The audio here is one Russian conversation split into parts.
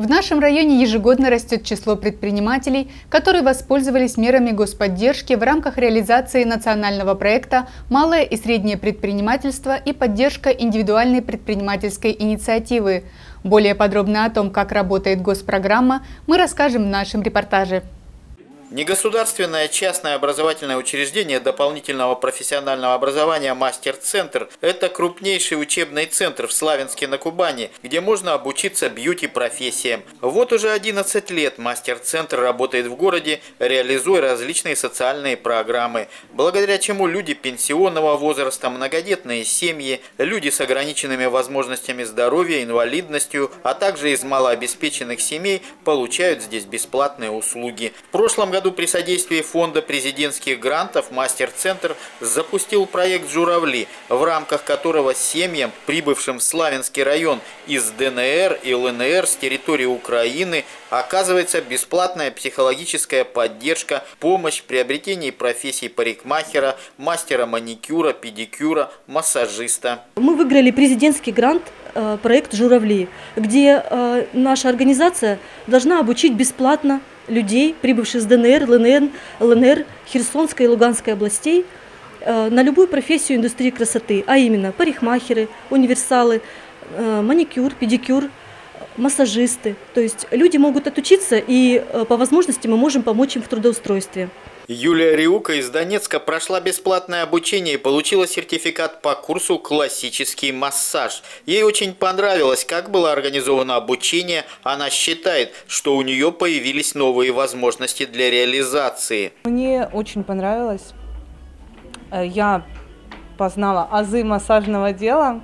В нашем районе ежегодно растет число предпринимателей, которые воспользовались мерами господдержки в рамках реализации национального проекта «Малое и среднее предпринимательство и поддержка индивидуальной предпринимательской инициативы». Более подробно о том, как работает госпрограмма, мы расскажем в нашем репортаже. Негосударственное частное образовательное учреждение дополнительного профессионального образования «Мастер-центр» – это крупнейший учебный центр в Славянске на Кубани, где можно обучиться бьюти-профессиям. Вот уже 11 лет «Мастер-центр» работает в городе, реализуя различные социальные программы, благодаря чему люди пенсионного возраста, многодетные семьи, люди с ограниченными возможностями здоровья, инвалидностью, а также из малообеспеченных семей получают здесь бесплатные услуги. В прошлом году году при содействии фонда президентских грантов Мастер-центр запустил проект «Журавли», в рамках которого семьям, прибывшим в Славянский район из ДНР и ЛНР с территории Украины, оказывается бесплатная психологическая поддержка, помощь в приобретении профессий парикмахера, мастера маникюра, педикюра, массажиста. Мы выиграли президентский грант проект «Журавли», где э, наша организация должна обучить бесплатно людей, прибывших с ДНР, ЛНР, ЛНР Херсонской и Луганской областей, э, на любую профессию индустрии красоты, а именно парикмахеры, универсалы, э, маникюр, педикюр, массажисты. То есть люди могут отучиться, и э, по возможности мы можем помочь им в трудоустройстве. Юлия Риука из Донецка прошла бесплатное обучение и получила сертификат по курсу «Классический массаж». Ей очень понравилось, как было организовано обучение. Она считает, что у нее появились новые возможности для реализации. Мне очень понравилось. Э, я познала азы массажного дела.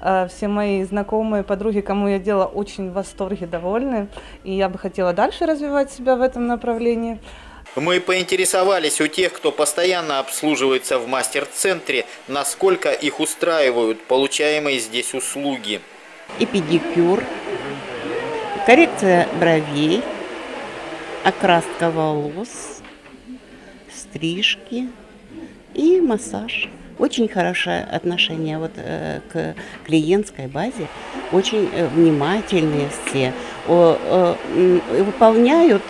Э, все мои знакомые, подруги, кому я делала, очень в восторге, довольны. И я бы хотела дальше развивать себя в этом направлении. Мы поинтересовались у тех, кто постоянно обслуживается в мастер-центре, насколько их устраивают получаемые здесь услуги. И педикюр, коррекция бровей, окраска волос, стрижки и массаж. Очень хорошее отношение вот, э, к клиентской базе, очень э, внимательные все, о, э, выполняют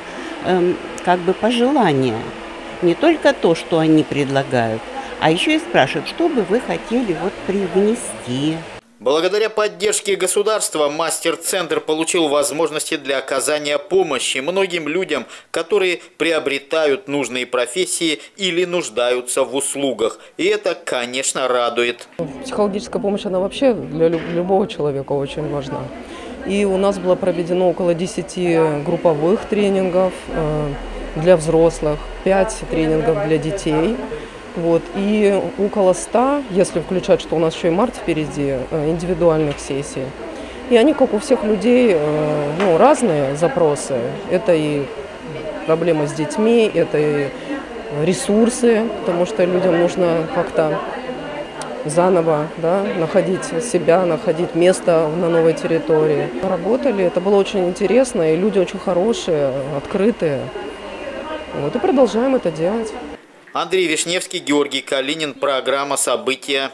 э, как бы пожелания. Не только то, что они предлагают, а еще и спрашивают, что бы вы хотели вот привнести. Благодаря поддержке государства Мастер-центр получил возможности для оказания помощи многим людям, которые приобретают нужные профессии или нуждаются в услугах. И это, конечно, радует. Психологическая помощь, она вообще для любого человека очень важна. И у нас было проведено около 10 групповых тренингов, э, для взрослых, 5 тренингов для детей. Вот, и около 100, если включать, что у нас еще и март впереди, э, индивидуальных сессий. И они, как у всех людей, э, ну, разные запросы. Это и проблемы с детьми, это и ресурсы, потому что людям нужно как-то заново да, находить себя, находить место на новой территории. Работали, это было очень интересно, и люди очень хорошие, открытые. Вот и продолжаем это делать. Андрей Вишневский, Георгий Калинин. Программа «События».